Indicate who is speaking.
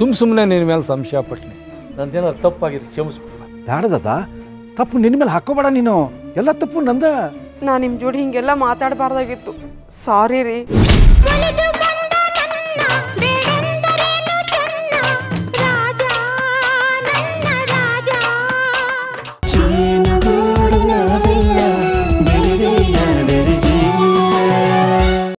Speaker 1: ಸುಮ್ಮ ಸುಮ್ಮನೆ ನಿನ್ನ ಮೇಲೆ ಸಂಶಯ ಪಟ್ನೆ. ನಂದೇನಾದ್ರು ತಪ್ಪಾಗಿದೆ ಕ್ಷಮಿಸ್ಬಿಡ.
Speaker 2: ಬ್ಯಾಡದದ ತಪ್ಪು ನಿನ್ನ ಮೇಲೆ ಹಾಕೋಬೇಡ ನೀನು. ಎಲ್ಲ ತಪ್ಪು ನಂದ.
Speaker 3: ನಾ ನಿಮ್ಮ ಜೋಡಿ ಹಿಂಗೆಲ್ಲ ಮಾತಾಡಬಾರ್ದಾಗಿತ್ತು. ಸಾರಿ ರೀ.